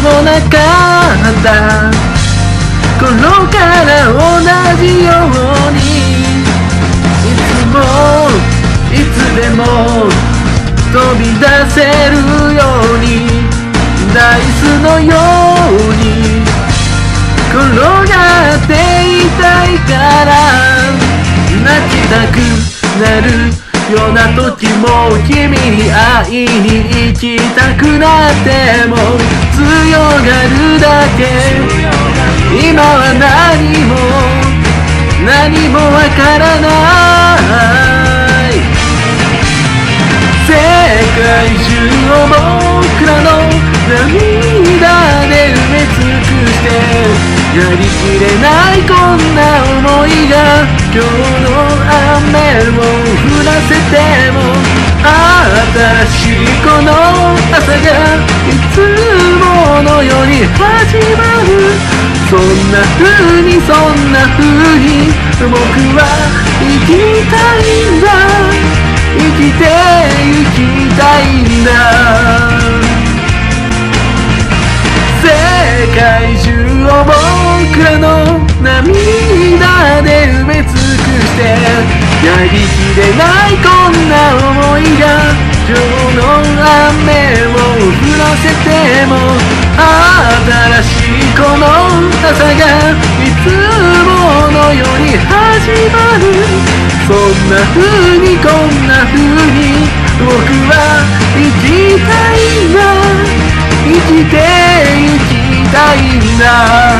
もなかった。頃から同じように。いつもいつでも飛び出せるように。ダイスのように。転がっていたいから。泣きたくなる。ような時も君に会いに行きたくなっても強がるだけ。今は何も何もわからない。世界中を僕らの涙で埋め尽くしてやりきれないこんな思いが今日の雨を降らせても新しいこの朝がいつものように始まる。そんな風にそんな風に僕は生きたいんだ。生きてゆきたいんだ。世界中を僕らの涙で埋め尽くしてやりきれないこんな思いが今日の雨を降らせても新しいこの朝がいつものように始まる。そんな風にこんな風に僕は生きたいな。生きて生きたいんだ